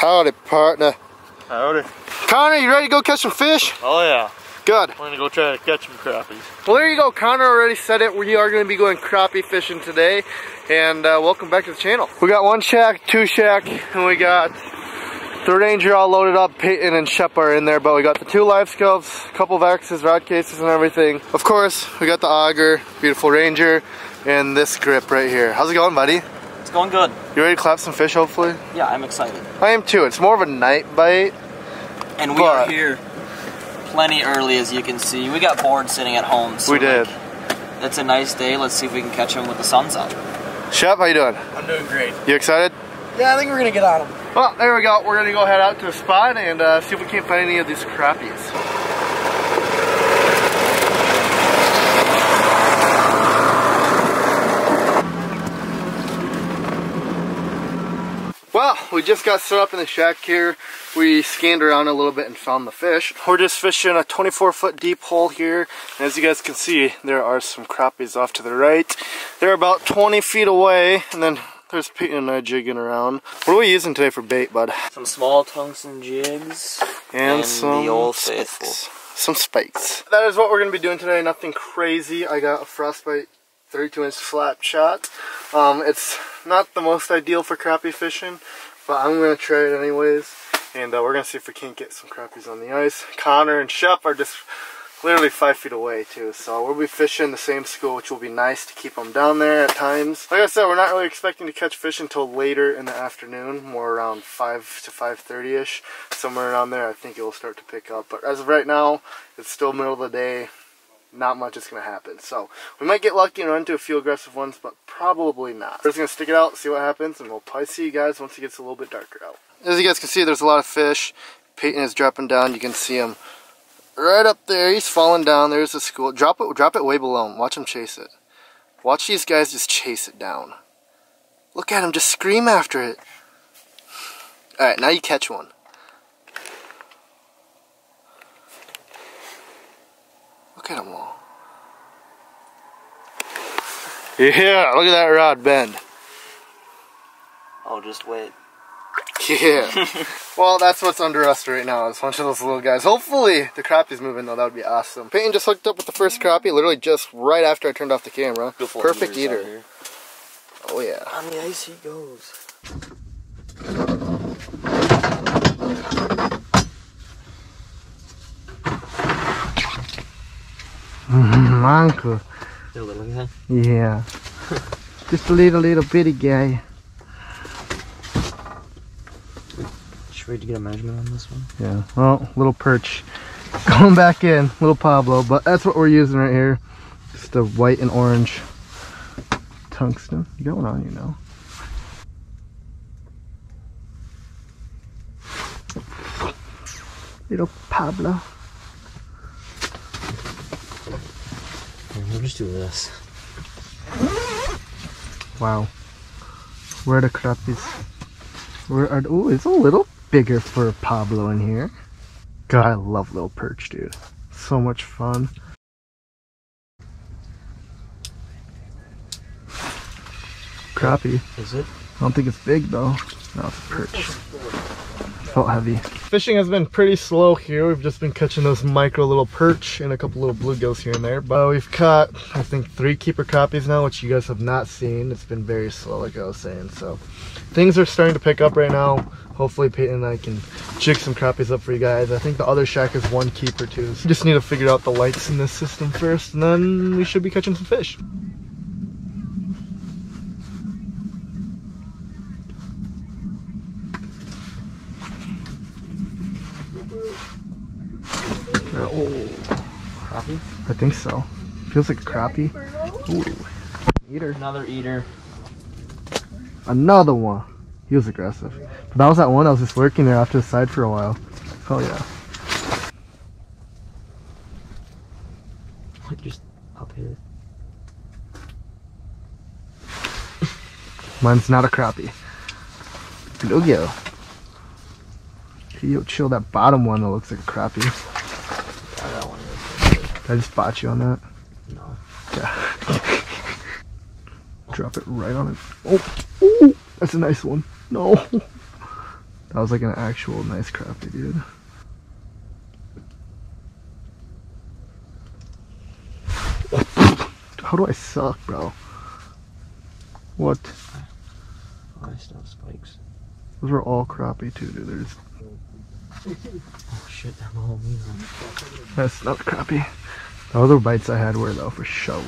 Howdy, partner. Howdy. Connor, you ready to go catch some fish? Oh yeah. Good. We're gonna go try to catch some crappies. Well, there you go. Connor already said it. We are going to be going crappie fishing today. And uh, welcome back to the channel. We got one shack, two shack, and we got the Ranger all loaded up. Peyton and Shep are in there, but we got the two LiveScopes, a couple of X's, rod cases, and everything. Of course, we got the auger, beautiful Ranger, and this grip right here. How's it going, buddy? It's going good. You ready to clap some fish, hopefully? Yeah, I'm excited. I am too. It's more of a night bite. And we But- are here plenty early, as you can see. We got bored sitting at home. So We did. like, it's a nice day. Let's see if we can catch them with the sun's up. Shep, how you doing? I'm doing great. You excited? Yeah, I think we're gonna get on them. Well, there we go. We're gonna go head out to a spot and uh, see if we can't find any of these crappies. Well, we just got set up in the shack here. We scanned around a little bit and found the fish. We're just fishing a 24 foot deep hole here. And as you guys can see, there are some crappies off to the right. They're about 20 feet away. And then there's Peyton and I jigging around. What are we using today for bait, bud? Some small tungsten jigs. And, And some the old faithful. Some spikes. That is what we're going to be doing today. Nothing crazy. I got a Frostbite 32 inch flat shot. Um, it's not the most ideal for crappie fishing, but I'm going to try it anyways. And uh, we're going to see if we can't get some crappies on the ice. Connor and Shep are just literally five feet away too. So we'll be fishing the same school, which will be nice to keep them down there at times. Like I said, we're not really expecting to catch fish until later in the afternoon, more around 5 to 5.30ish. Somewhere around there, I think it will start to pick up. But as of right now, it's still middle of the day. Not much is going to happen. So we might get lucky and run into a few aggressive ones, but probably not. We're just going to stick it out, see what happens, and we'll probably see you guys once it gets a little bit darker out. As you guys can see, there's a lot of fish. Peyton is dropping down. You can see him right up there. He's falling down. There's the school. Drop it. Drop it way below him. Watch him chase it. Watch these guys just chase it down. Look at him. Just scream after it. All right, now you catch one. Look at them all. Yeah, look at that rod bend. Oh, just wait. Yeah. well, that's what's under us right now. Is a bunch of those little guys. Hopefully, the crappie's moving though. That would be awesome. Peyton just hooked up with the first mm-hmm. crappie, literally just right after I turned off the camera. Perfect eater. Oh yeah. On the ice he goes. Uncle. Little. Yeah. just a little, little bitty guy. Ready to get a measurement on this one. Yeah. Well, little perch. Going back in, little Pablo, but that's what we're using right here. Just a white and orange tungsten. One on you know. Little Pablo. We'll just do this. Wow. Where the crap is... Where are? Oh, it's a little bigger for Pablo in here. God, I love little perch, dude. So much fun. Crappie. Is it? I don't think it's big though. No, it's a perch. Felt heavy. Fishing has been pretty slow here. We've just been catching those micro little perch and a couple little bluegills here and there. But we've caught, I think, three keeper crappies now, which you guys have not seen. It's been very slow, like I was saying. So things are starting to pick up right now. Hopefully Peyton and I can jig some crappies up for you guys. I think the other shack is one keeper too. So just need to figure out the lights in this system first, and then we should be catching some fish. Oh. Crappie? I think so. Feels like a crappie. Ooh. Eater. Another eater. Another one. He was aggressive. But that was that one that was just lurking there off to the side for a while. Oh yeah. Like just up here. Mine's not a crappie. Bluegill. Yo, chill that bottom one that looks like a crappie. Yeah, that one is. Did I just bot you on that? No. Yeah. Drop it right on it. Oh, ooh, that's a nice one. No. That was like an actual nice crappie, dude. How do I suck, bro? What? Oh, I still have spikes. Those were all crappie too, dude. There's Oh shit, I'm all me. that's not crappie. The other bites I had were though for show.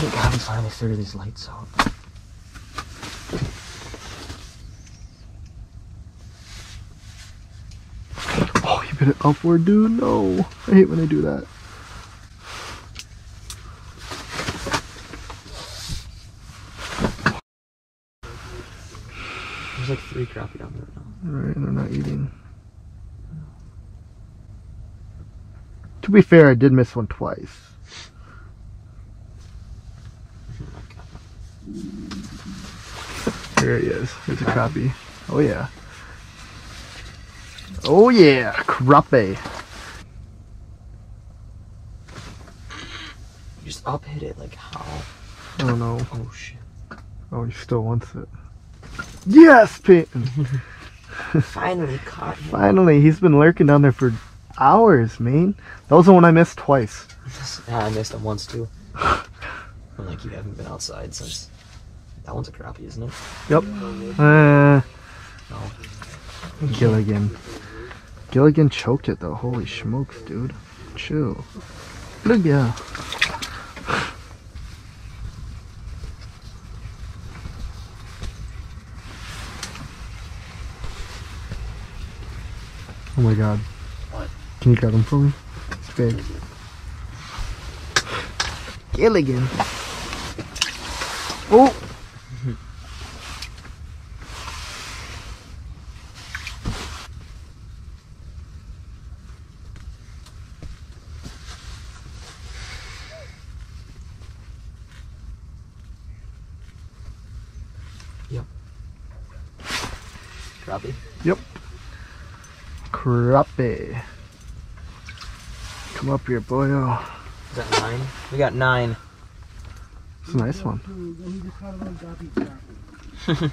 Thank God we finally figured these lights out. Oh, you bit it upward, dude. No, I hate when they do that. Three crappie down there now. All right, they're not eating. To be fair, I did miss one twice. There he is. There's a crappie. Oh yeah. Oh yeah, crappie. You just up hit it like how? I don't know. Oh shit. Oh, he still wants it. Yes, Peyton. Finally caught him. Finally, he's been lurking down there for hours, man. That was the one I missed twice. Yeah, I missed him once too. I'm like, you haven't been outside since. That one's a crappie, isn't it? Yep. Uh, No. Gilligan. Gilligan choked it though. Holy smokes, dude. Chill. Look, yeah. Oh my god. What? Can you grab them for me? It's big. Gilligan. Oh! Crappie. Crappie. Come up here, boyo. Oh. Is that nine? We got nine. It's a nice one.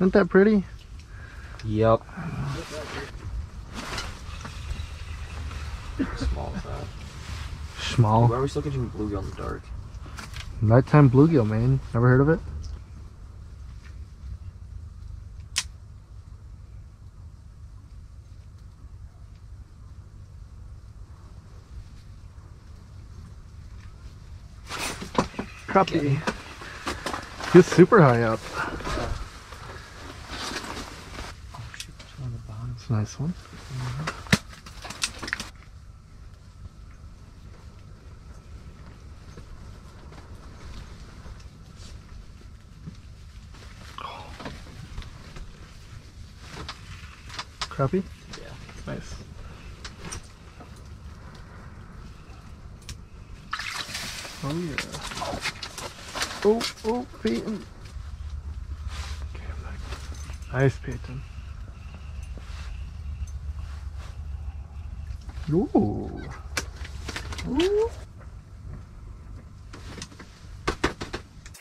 Isn't that pretty? Yup. Small as that. Why are we still catching bluegill in the dark? Nighttime bluegill, man. Never heard of it? Crappie. He's super high up. Shit, there's one on the bottom. It's a nice one. Crappie? Yeah. Nice. Oh yeah. Oh, oh, Peyton. Okay. Nice, Peyton. Ooh.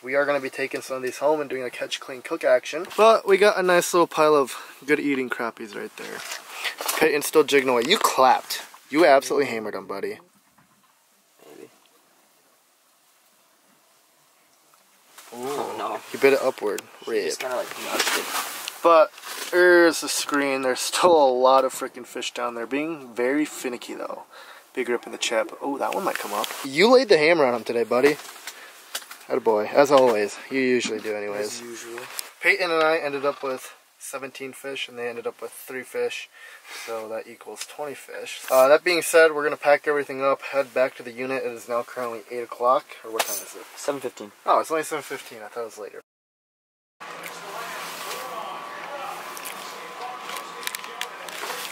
We are going to be taking some of these home and doing a catch, clean, cook action. But we got a nice little pile of good eating crappies right there. Peyton's still jigging away. You clapped. You absolutely hammered him, buddy. Oh no. You bit it upward. Rip. just kind of like nudged it. But there's the screen. There's still a lot of freaking fish down there. Being very finicky though. Big rip in the chip. Oh, that one might come up. You laid the hammer on him today, buddy. boy, as always. You usually do, anyways. As usual. Peyton and I ended up with 17 fish, and they ended up with three fish. So that equals 20 fish. Uh, that being said, we're gonna pack everything up, head back to the unit. It is now currently 8 o'clock. Or what time is it? 715. Oh, it's only 7:15. I thought it was later.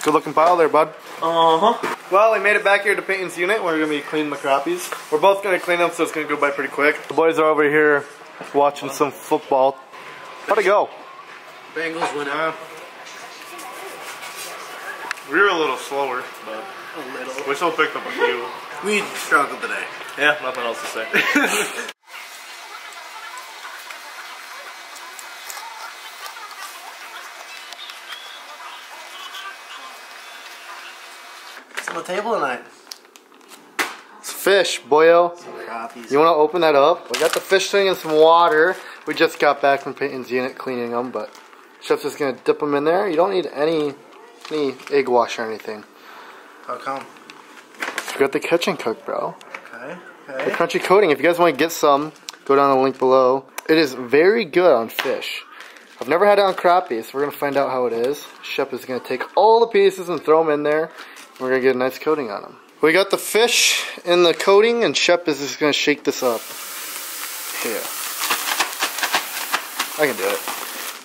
Good looking pile there, bud. Uh huh. Well, we made it back here to Peyton's unit. We're gonna be cleaning the crappies. We're both gonna clean them, so it's gonna go by pretty quick. The boys are over here watching some football. How'd it go? Bengals went up. We were a little slower, but a little. We still picked up a few. We struggled today. Yeah, nothing else to say. on the table tonight? It's fish, boyo. You want to open that up? We got the fish thing and some water. We just got back from Peyton's unit cleaning them, but Chef's just gonna dip them in there. You don't need any any egg wash or anything. How come? We got the kitchen cook, bro. Okay. The crunchy coating. If you guys want to get some, go down the link below. It is very good on fish. I've never had it on crappie, so we're gonna find out how it is. Shep is gonna take all the pieces and throw them in there. We're gonna get a nice coating on them. We got the fish in the coating, and Shep is just gonna shake this up. Here. I can do it.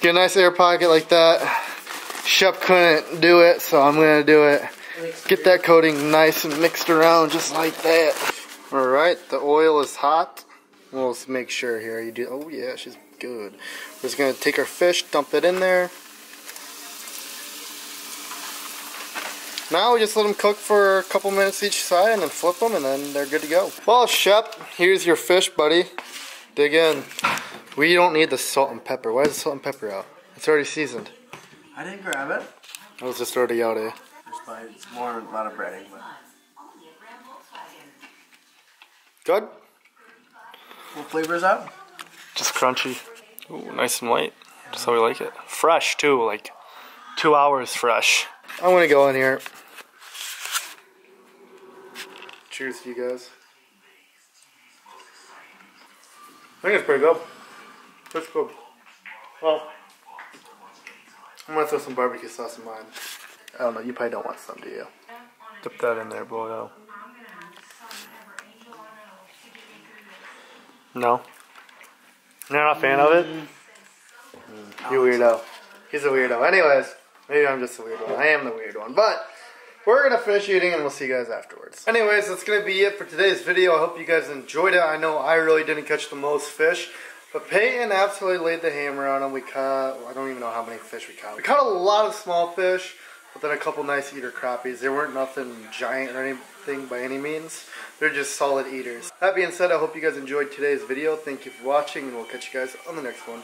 Get a nice air pocket like that. Shep couldn't do it, so I'm gonna do it. Get that coating nice and mixed around just like that. All right, the oil is hot. We'll just make sure here you do. Oh yeah, she's good. We're just gonna take our fish, dump it in there. Now we just let them cook for a couple minutes each side and then flip them and then they're good to go. Well, Shep, here's your fish, buddy. Dig in. We don't need the salt and pepper. Why is the salt and pepper out? It's already seasoned. I didn't grab it. It was just already out, eh? Just by it's more a lot of breading, but Good? what flavor is that? Just crunchy. Ooh, nice and white. Just how we like it. Fresh too, like two hours fresh. I'm gonna go in here. Cheers to you guys. I think it's pretty good. That's good. Well, I'm gonna throw some barbecue sauce in mine. I don't know, you probably don't want some, do you? Dip that in there, it out. No. You're not a fan of it? Mm. You weirdo. He's a weirdo. Anyways, maybe I'm just a weird one. I am the weird one. But we're gonna finish eating and we'll see you guys afterwards. Anyways, that's gonna be it for today's video. I hope you guys enjoyed it. I know I really didn't catch the most fish. But Peyton absolutely laid the hammer on them. We caught, I don't even know how many fish we caught. We caught a lot of small fish, but then a couple nice eater crappies. They weren't nothing giant or anything by any means. They're just solid eaters. That being said, I hope you guys enjoyed today's video. Thank you for watching, and we'll catch you guys on the next one.